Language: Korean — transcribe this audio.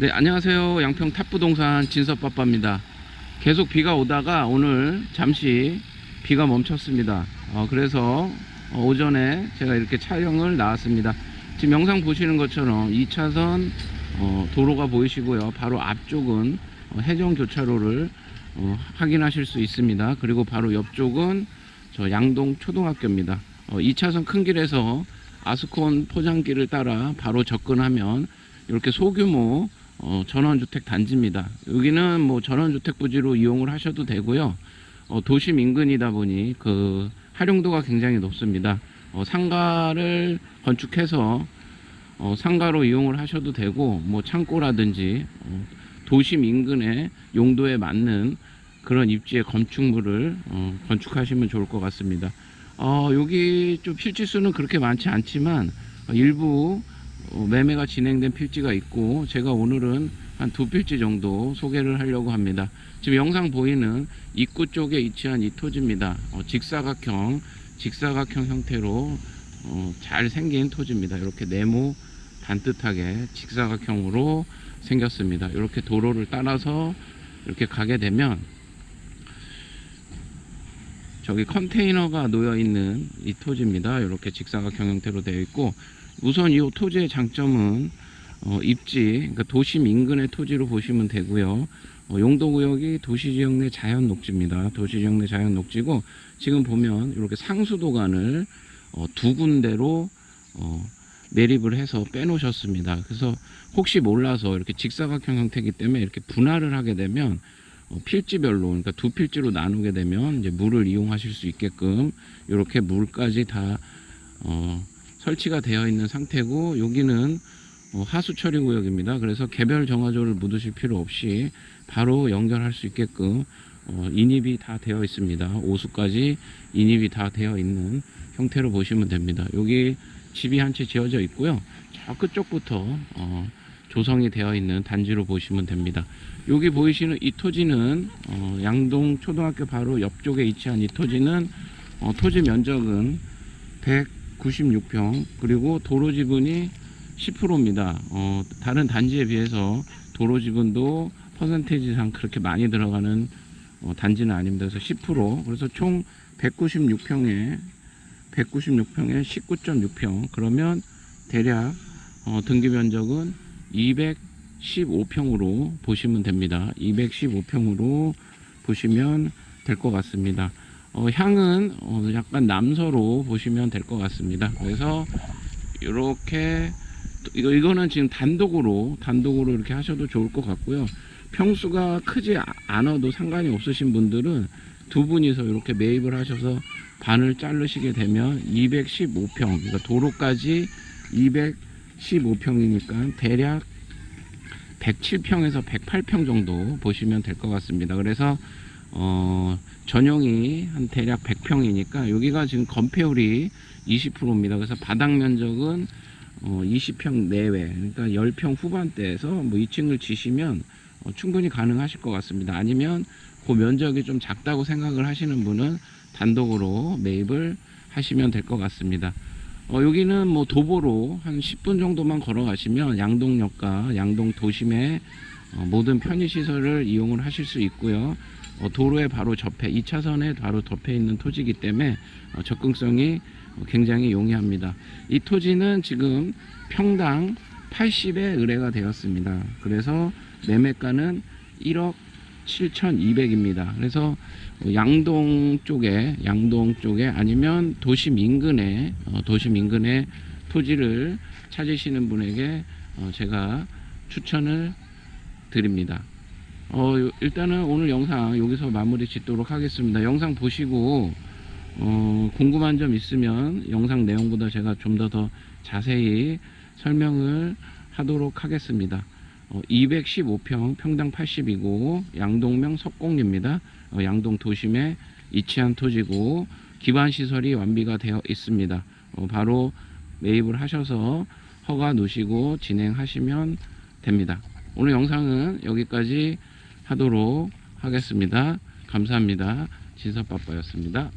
네, 안녕하세요. 양평 탑부동산 진섭빠빠입니다. 계속 비가 오다가 오늘 잠시 비가 멈췄습니다. 어, 그래서 어, 오전에 제가 이렇게 촬영을 나왔습니다. 지금 영상 보시는 것처럼 2차선 어, 도로가 보이시고요. 바로 앞쪽은 어, 해정교차로를 어, 확인하실 수 있습니다. 그리고 바로 옆쪽은 저 양동 초등학교입니다. 어, 2차선 큰 길에서 아스콘 포장길을 따라 바로 접근하면 이렇게 소규모 어, 전원주택 단지입니다. 여기는 뭐 전원주택 부지로 이용을 하셔도 되고요. 어, 도심 인근이다 보니 그 활용도가 굉장히 높습니다. 어, 상가를 건축해서 어, 상가로 이용을 하셔도 되고 뭐 창고라든지 어, 도심 인근의 용도에 맞는 그런 입지의 건축물을 어, 건축하시면 좋을 것 같습니다. 어, 여기 좀 필지 수는 그렇게 많지 않지만 어, 일부 어, 매매가 진행된 필지가 있고 제가 오늘은 한 두 필지 정도 소개를 하려고 합니다. 지금 영상 보이는 입구 쪽에 위치한 이 토지입니다. 어, 직사각형 직사각형 형태로 어, 잘 생긴 토지입니다. 이렇게 네모 반듯하게 직사각형으로 생겼습니다. 이렇게 도로를 따라서 이렇게 가게 되면 저기 컨테이너가 놓여 있는 이 토지입니다. 이렇게 직사각형 형태로 되어 있고 우선 이 토지의 장점은 어, 입지, 그러니까 도심 인근의 토지로 보시면 되고요. 어, 용도구역이 도시지역 내 자연 녹지입니다. 도시지역 내 자연 녹지고 지금 보면 이렇게 상수도관을 어, 두 군데로 어, 매립을 해서 빼놓으셨습니다. 그래서 혹시 몰라서 이렇게 직사각형 형태이기 때문에 이렇게 분할을 하게 되면 어, 필지별로 그러니까 두 필지로 나누게 되면 이제 물을 이용하실 수 있게끔 이렇게 물까지 다 어, 설치가 되어 있는 상태고 여기는 어, 하수 처리 구역입니다. 그래서 개별 정화조를 묻으실 필요 없이 바로 연결할 수 있게끔 어, 인입이 다 되어 있습니다. 오수까지 인입이 다 되어 있는 형태로 보시면 됩니다. 여기 집이 한 채 지어져 있고요. 저 끝쪽부터 어, 조성이 되어 있는 단지로 보시면 됩니다. 여기 보이시는 이 토지는 어, 양동 초등학교 바로 옆쪽에 위치한 이 토지는 어, 토지 면적은 196평 그리고 도로 지분이 10%입니다. 어, 다른 단지에 비해서 도로 지분도 퍼센테이지상 그렇게 많이 들어가는 어, 단지는 아닙니다. 그래서 10% 그래서 총 196평에 196평에 19.6평 그러면 대략 어, 등기 면적은 215평으로 보시면 됩니다. 215평으로 보시면 될 것 같습니다. 어, 향은 어, 약간 남서로 보시면 될 것 같습니다. 그래서 이렇게 이거 이거는 지금 단독으로 단독으로 이렇게 하셔도 좋을 것 같고요. 평수가 크지 아- 않아도 상관이 없으신 분들은 두 분이서 이렇게 매입을 하셔서 반을 자르시게 되면 215평 그러니까 도로까지 215평이니까 대략 107평에서 108평 정도 보시면 될 것 같습니다. 그래서 어, 전용이 한 대략 100평이니까 여기가 지금 건폐율이 20%입니다. 그래서 바닥 면적은 어, 20평 내외, 그러니까 10평 후반대에서 뭐 2층을 지시면 어, 충분히 가능하실 것 같습니다. 아니면 그 면적이 좀 작다고 생각을 하시는 분은 단독으로 매입을 하시면 될 것 같습니다. 어, 여기는 뭐 도보로 한 10분 정도만 걸어가시면 양동역과 양동 도심의 어, 모든 편의시설을 이용을 하실 수 있고요. 어, 도로에 바로 접해, 2차선에 바로 접해 있는 토지이기 때문에 어, 접근성이 어, 굉장히 용이합니다. 이 토지는 지금 평당 80에 의뢰가 되었습니다. 그래서 매매가는 1억 7,200입니다. 그래서 어, 양동 쪽에 양동 쪽에 아니면 도심 인근에 어, 도심 인근에 토지를 찾으시는 분에게 어, 제가 추천을 드립니다. 어, 요- 일단은 오늘 영상 여기서 마무리 짓도록 하겠습니다. 영상 보시고 어, 궁금한 점 있으면 영상 내용보다 제가 좀 더 더 자세히 설명을 하도록 하겠습니다. 어, 215평 평당 80이고 양동명 석공리입니다. 어, 양동 도심에 위치한 토지고 기반 시설이 완비가 되어 있습니다. 어, 바로 매입을 하셔서 허가 놓으시고 진행하시면 됩니다. 오늘 영상은 여기까지 하도록 하겠습니다. 감사합니다. 진섭빠빠였습니다.